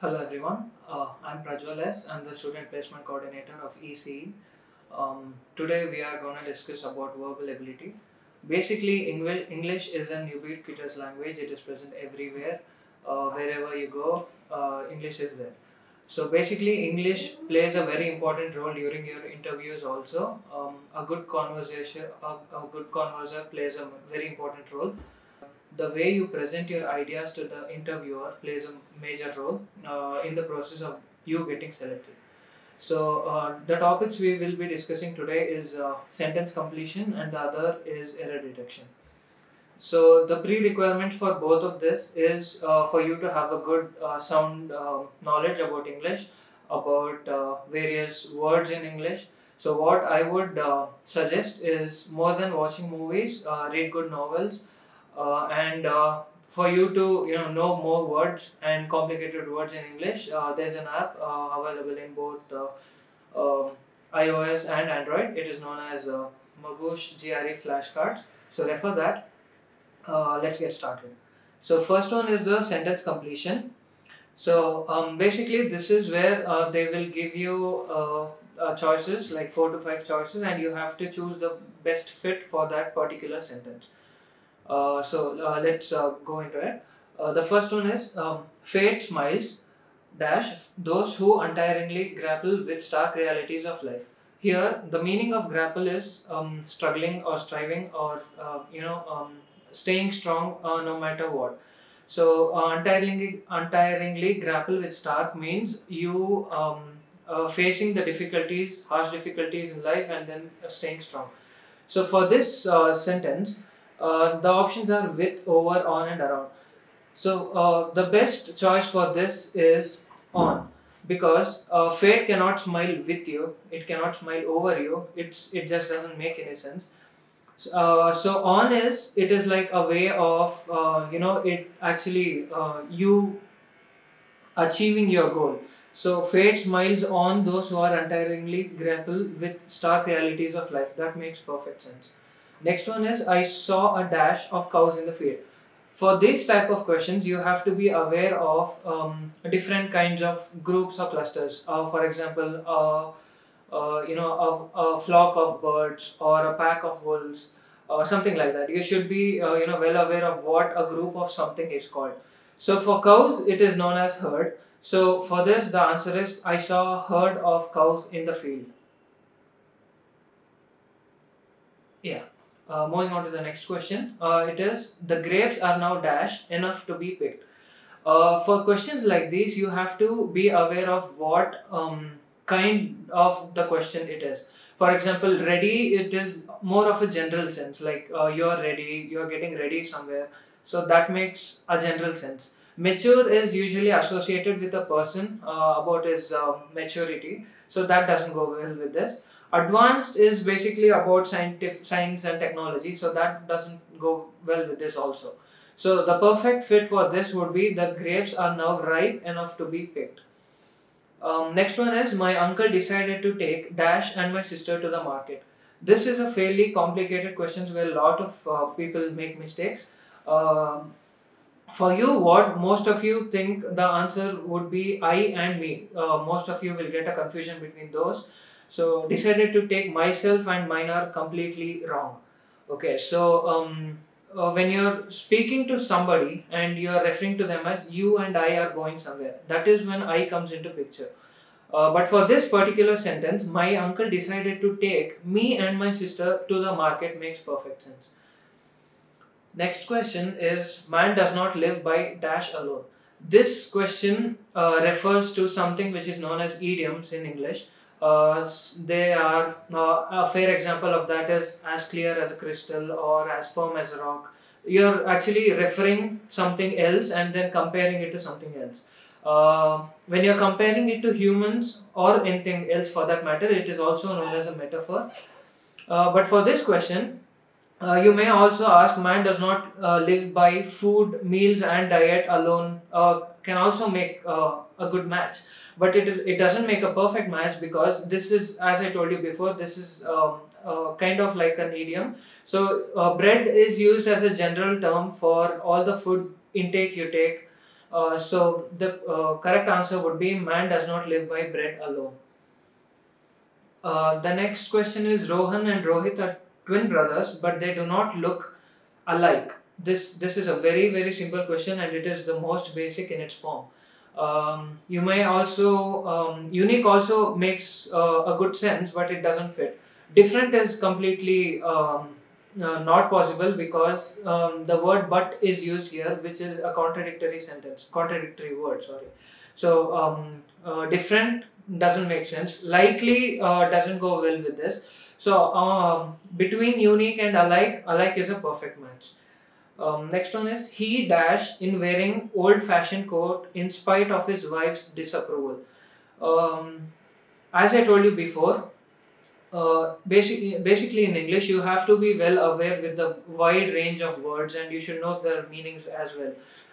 Hello everyone, uh, I'm Prajwal S. I'm the student placement coordinator of ECE. Um, today we are going to discuss about verbal ability. Basically, English, is an ubiquitous language. It is present everywhere. Uh, wherever you go, uh, English is there. So basically, English plays a very important role during your interviews. Also, um, a good conversation, a, a good converser plays a very important role the way you present your ideas to the interviewer plays a major role uh, in the process of you getting selected. So uh, the topics we will be discussing today is uh, sentence completion and the other is error detection. So the pre-requirement for both of this is uh, for you to have a good uh, sound uh, knowledge about English, about various words in English. So what I would uh, suggest is more than watching movies, uh, read good novels, and uh, for you to you know know more words and complicated words in English, uh, there's an app uh, available in both uh, uh, iOS and Android. It is known as uh, Magoosh GRE flashcards. So refer that. Uh, let's get started. So first one is the sentence completion. So um, basically, this is where uh, they will give you uh, uh, choices like four to five choices, and you have to choose the best fit for that particular sentence. Uh, so uh, let's uh, go into it. The first one is um, fate smiles dash those who untiringly grapple with stark realities of life. Here, the meaning of grapple is um, struggling or striving or uh, you know um, staying strong no matter what. So uh, untiringly, untiringly grapple with stark means you um, uh, facing the difficulties, harsh difficulties in life, and then uh, staying strong. So for this sentence, uh, the options are with, over, on, and around. So uh, the best choice for this is on because uh, fate cannot smile with you. It cannot smile over you. It's it just doesn't make any sense. Uh, so on is it is like a way of uh, you know it actually uh, you achieving your goal. So fate smiles on those who are untiringly grapple with stark realities of life. That makes perfect sense. Next one is I saw a dash of cows in the field. For this type of questions, you have to be aware of um, different kinds of groups or clusters. Uh, for example, uh, uh, you know, a, a flock of birds or a pack of wolves or something like that. You should be, uh, you know, well aware of what a group of something is called. So for cows, it is known as herd. So for this, the answer is I saw a herd of cows in the field. Yeah. Uh, moving on to the next question. Uh, it is the grapes are now dash enough to be picked. Uh, for questions like these, you have to be aware of what um, kind of the question it is. For example, ready, it is more of a general sense, like uh, you're ready, you're getting ready somewhere. So that makes a general sense. Mature is usually associated with a person uh, about his uh, maturity, so that doesn't go well with this advanced is basically about scientific science and technology so that doesn't go well with this also. So the perfect fit for this would be the grapes are now ripe enough to be picked. Um, next one is my uncle decided to take dash and my sister to the market. This is a fairly complicated question where a lot of uh, people make mistakes. Um, for you what most of you think the answer would be i and me? Uh, most of you will get a confusion between those so decided to take myself and mine are completely wrong. Okay so um, uh, when you're speaking to somebody and you're referring to them as you and i are going somewhere that is when i comes into picture. Uh, but for this particular sentence my uncle decided to take me and my sister to the market makes perfect sense. Next question is man does not live by dash alone. This question uh, refers to something which is known as idioms in english uh, they are uh, a fair example of that is as clear as a crystal or as firm as a rock. You're actually referring something else and then comparing it to something else. Uh, when you're comparing it to humans or anything else for that matter it is also known as a metaphor. Uh, but for this question uh, you may also ask man does not uh, live by food meals and diet alone uh, can also make uh, a good match. But it, it doesn't make a perfect match because this is as i told you before this is um, kind of like an idiom. So uh, bread is used as a general term for all the food intake you take. Uh, so the correct answer would be man does not live by bread alone. The next question is Rohan and Rohit are twin brothers, but they do not look alike. This this is a very very simple question, and it is the most basic in its form. Um, you may also um, unique also makes uh, a good sense, but it doesn't fit. Different is completely um, uh, not possible because um, the word but is used here, which is a contradictory sentence, contradictory word. Sorry. So um, uh, different doesn't make sense. Likely uh, doesn't go well with this. So um, between unique and alike, alike is a perfect match. Um, next one is he dash in wearing old fashioned coat in spite of his wife's disapproval. Um, as I told you before, uh, basically, basically in English you have to be well aware with the wide range of words and you should know their meanings as well.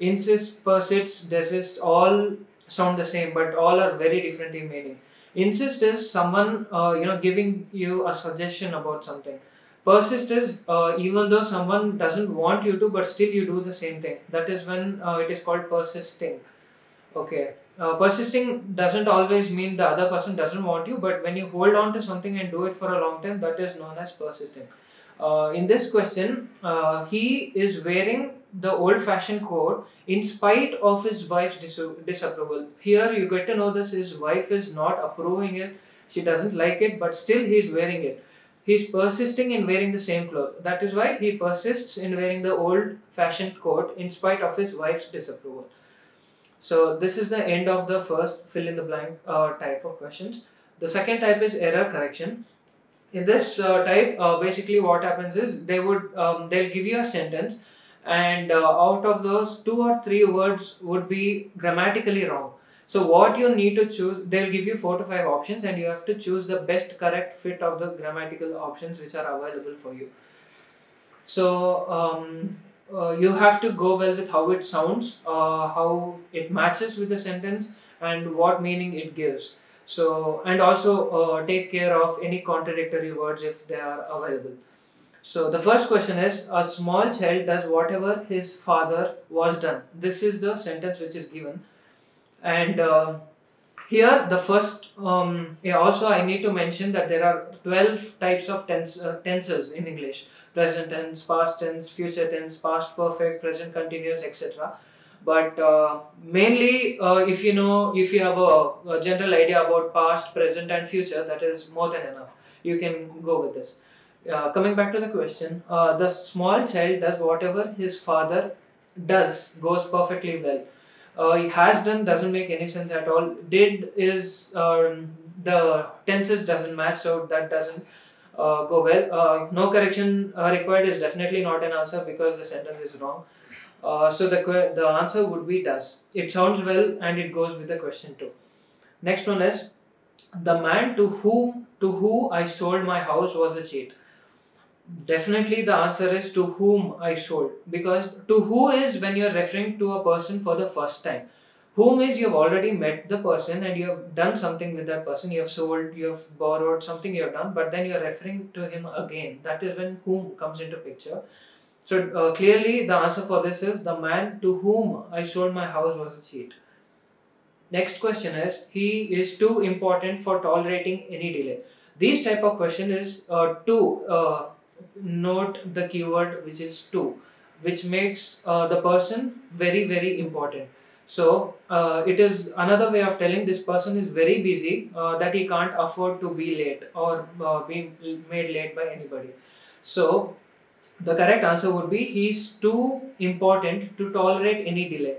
Insist, persist, desist, all sound the same, but all are very different in meaning. Insist is someone uh, you know giving you a suggestion about something. Persist is uh, even though someone doesn't want you to, but still you do the same thing. That is when uh, it is called persisting. Okay. Uh, persisting doesn't always mean the other person doesn't want you, but when you hold on to something and do it for a long time, that is known as persisting. Uh, in this question, uh, he is wearing the old fashioned coat in spite of his wife's dis- disapproval. Here you get to know this his wife is not approving it, she doesn't like it, but still he is wearing it. He's persisting in wearing the same clothes. That is why he persists in wearing the old fashioned coat in spite of his wife's disapproval. So, this is the end of the first fill in the blank uh, type of questions. The second type is error correction. In this uh, type, uh, basically what happens is they would um, they'll give you a sentence and uh, out of those two or three words would be grammatically wrong so what you need to choose they'll give you four to five options and you have to choose the best correct fit of the grammatical options which are available for you so um, uh, you have to go well with how it sounds uh, how it matches with the sentence and what meaning it gives so and also uh, take care of any contradictory words if they are available so the first question is a small child does whatever his father was done. This is the sentence which is given, and uh, here the first. Um, yeah, also I need to mention that there are twelve types of tense, uh, tenses in English: present tense, past tense, future tense, past perfect, present continuous, etc. But uh, mainly, uh, if you know, if you have a, a general idea about past, present, and future, that is more than enough. You can go with this uh, coming back to the question, uh, the small child does whatever his father does goes perfectly well. Uh, he has done doesn't make any sense at all. Did is um, the tenses doesn't match, so that doesn't go well. Uh, no correction uh, required is definitely not an answer because the sentence is wrong. so the the answer would be does. It sounds well and it goes with the question too. Next one is the man to whom to who I sold my house was a cheat definitely the answer is to whom I sold because to who is when you're referring to a person for the first time. Whom is you've already met the person and you have done something with that person. You have sold, you have borrowed something you have done, but then you're referring to him again. That is when whom comes into picture. So uh, clearly, the answer for this is the man to whom I sold my house was a cheat. Next question is he is too important for tolerating any delay. These type of question is uh, too. Uh, note the keyword which is to which makes uh, the person very very important so uh, it is another way of telling this person is very busy uh, that he can't afford to be late or uh, be made late by anybody so the correct answer would be he's too important to tolerate any delay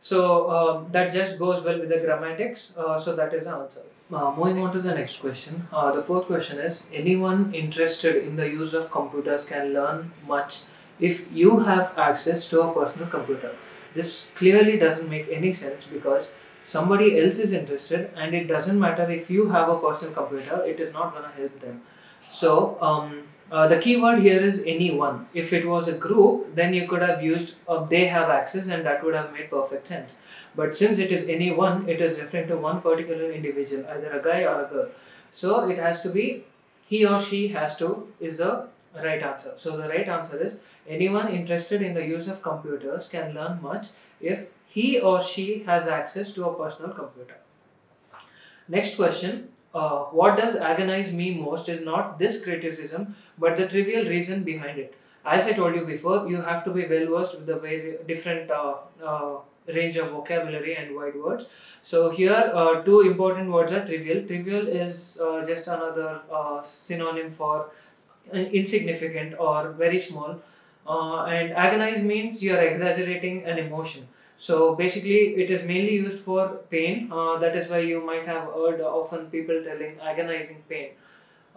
so uh, that just goes well with the grammatics uh, so that is the answer uh, moving on to the next question. Uh, the fourth question is anyone interested in the use of computers can learn much if you have access to a personal computer. This clearly doesn't make any sense because somebody else is interested and it doesn't matter if you have a personal computer, it is not going to help them. So, um, uh, the keyword here is anyone. If it was a group, then you could have used uh, they have access and that would have made perfect sense. But since it is anyone, it is referring to one particular individual, either a guy or a girl. So it has to be he or she has to is the right answer. So the right answer is anyone interested in the use of computers can learn much if he or she has access to a personal computer. Next question. Uh, what does agonize me most is not this criticism but the trivial reason behind it. As I told you before, you have to be well versed with the very different uh, uh, range of vocabulary and wide words. So here, uh, two important words are trivial. Trivial is uh, just another uh, synonym for insignificant or very small. Uh, and agonize means you are exaggerating an emotion. So basically, it is mainly used for pain. Uh, that is why you might have heard often people telling agonizing pain.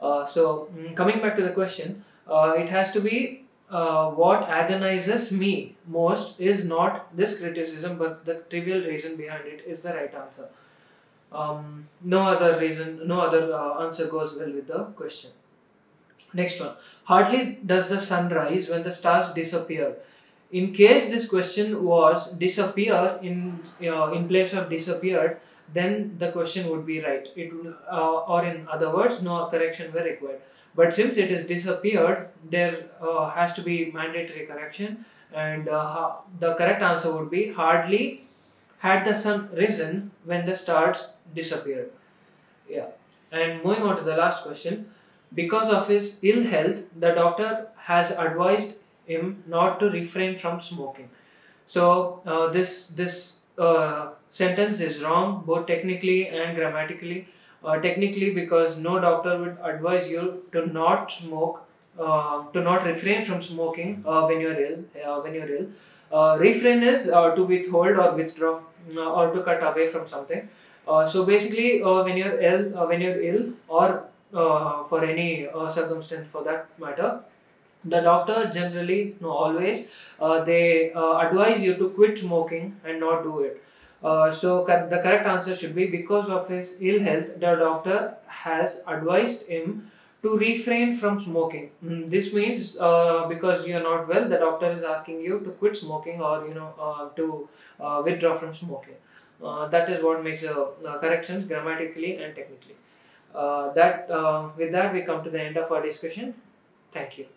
Uh, so mm, coming back to the question, it has to be uh, what agonizes me most is not this criticism, but the trivial reason behind it is the right answer. Um, no other reason, no other uh, answer goes well with the question. Next one. Hardly does the sun rise when the stars disappear. In case this question was disappear in uh, in place of disappeared, then the question would be right. It uh, or in other words, no correction were required. But since it is disappeared, there uh, has to be mandatory correction, and uh, the correct answer would be hardly had the sun risen when the stars disappeared. Yeah. And moving on to the last question, because of his ill health, the doctor has advised him not to refrain from smoking. So uh, this this uh, sentence is wrong both technically and grammatically. Uh, technically because no doctor would advise you to not smoke uh, to not refrain from smoking uh, when you're ill uh, when you're ill. Uh, refrain is uh, to withhold or withdraw or to cut away from something. So basically when you're ill when you're ill or for any circumstance for that matter the doctor generally no always they advise you to quit smoking and not do it uh, so the correct answer should be because of his ill health, the doctor has advised him to refrain from smoking. Mm, this means uh, because you are not well, the doctor is asking you to quit smoking or you know uh, to uh, withdraw from smoking. Uh, that is what makes a correct sense grammatically and technically. Uh, that uh, with that we come to the end of our discussion. Thank you.